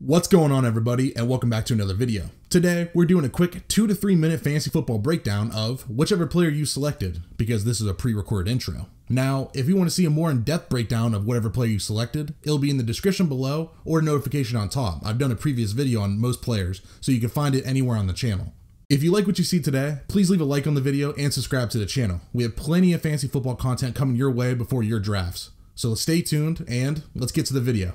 What's going on everybody and welcome back to another video. Today we're doing a quick 2 to 3 minute fantasy football breakdown of whichever player you selected because this is a pre-recorded intro. Now if you want to see a more in-depth breakdown of whatever player you selected, it'll be in the description below or notification on top. I've done a previous video on most players so you can find it anywhere on the channel. If you like what you see today, please leave a like on the video and subscribe to the channel. We have plenty of fantasy football content coming your way before your drafts. So stay tuned and let's get to the video.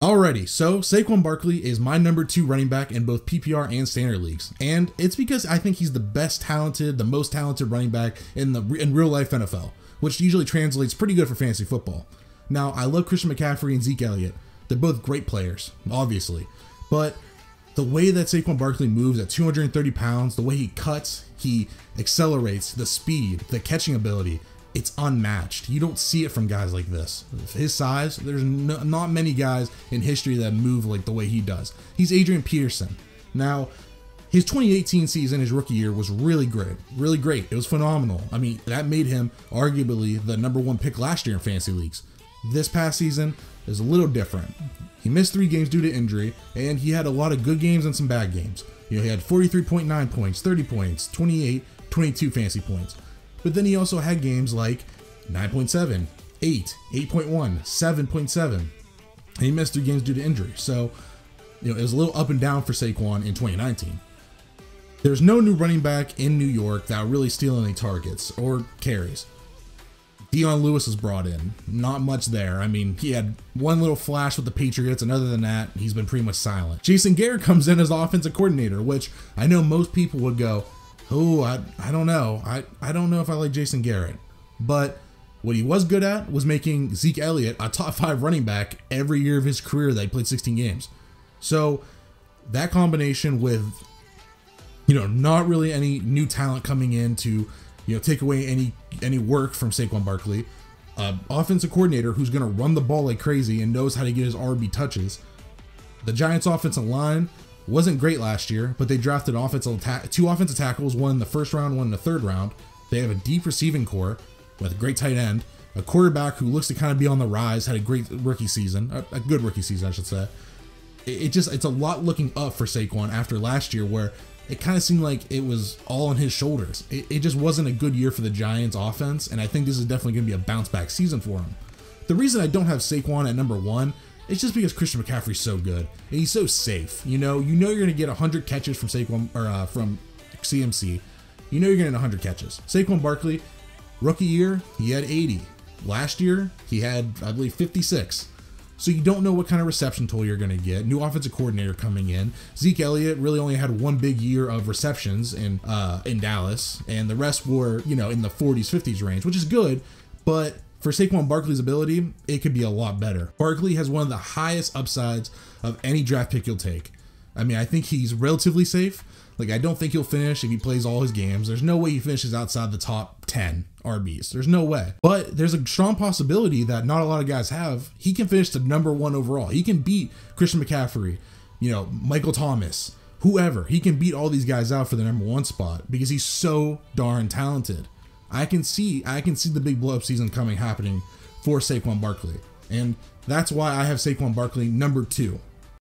Alrighty, so Saquon Barkley is my number two running back in both PPR and standard leagues, and it's because I think he's the best talented, the most talented running back in the in real life NFL, which usually translates pretty good for fantasy football. Now, I love Christian McCaffrey and Zeke Elliott. They're both great players, obviously, but the way that Saquon Barkley moves at 230 pounds, the way he cuts, he accelerates, the speed, the catching ability, it's unmatched. You don't see it from guys like this. His size, there's no, not many guys in history that move like the way he does. He's Adrian Peterson. Now, his 2018 season, his rookie year, was really great. Really great. It was phenomenal. I mean, that made him arguably the number one pick last year in fantasy leagues. This past season is a little different. He missed three games due to injury, and he had a lot of good games and some bad games. You know, he had 43.9 points, 30 points, 28, 22 fantasy points. But then he also had games like 9.7, 8, 8.1, 7.7. He missed three games due to injury. So, you know, it was a little up and down for Saquon in 2019. There's no new running back in New York that will really steal any targets or carries. Dion Lewis was brought in. Not much there. I mean, he had one little flash with the Patriots, and other than that, he's been pretty much silent. Jason Garrett comes in as offensive coordinator, which I know most people would go, Oh, I, I don't know. I, I don't know if I like Jason Garrett. But what he was good at was making Zeke Elliott a top five running back every year of his career that he played 16 games. So that combination with, you know, not really any new talent coming in to, you know, take away any any work from Saquon Barkley, uh, offensive coordinator who's going to run the ball like crazy and knows how to get his RB touches. The Giants' offensive line wasn't great last year, but they drafted offensive ta- two offensive tackles, one in the first round, one in the third round. They have a deep receiving corps with a great tight end, a quarterback who looks to kind of be on the rise, had a great rookie season, a, good rookie season, I should say. It, it just it's a lot looking up for Saquon after last year, where it kind of seemed like it was all on his shoulders. It, it just wasn't a good year for the Giants offense, and I think this is definitely going to be a bounce back season for him. The reason I don't have Saquon at number one it's just because Christian McCaffrey's so good and he's so safe. You know, you know you're gonna get 100 catches from Saquon or uh, from CMC. You know you're getting 100 catches. Saquon Barkley, rookie year, he had 80. Last year, he had I believe 56. So you don't know what kind of reception tool you're going to get. New offensive coordinator coming in. Zeke Elliott really only had one big year of receptions in uh, in Dallas, and the rest were you know in the 40s, 50s range, which is good. But for Saquon Barkley's ability, it could be a lot better. Barkley has one of the highest upsides of any draft pick you'll take. I mean, I think he's relatively safe. Like, I don't think he'll finish if he plays all his games. There's no way he finishes outside the top 10 RBs. There's no way. But there's a strong possibility that not a lot of guys have. He can finish the number one overall. He can beat Christian McCaffrey, you know, Michael Thomas, whoever. He can beat all these guys out for the number one spot because he's so darn talented. I can see I can see the big blow up season coming happening for Saquon Barkley. And that's why I have Saquon Barkley number two.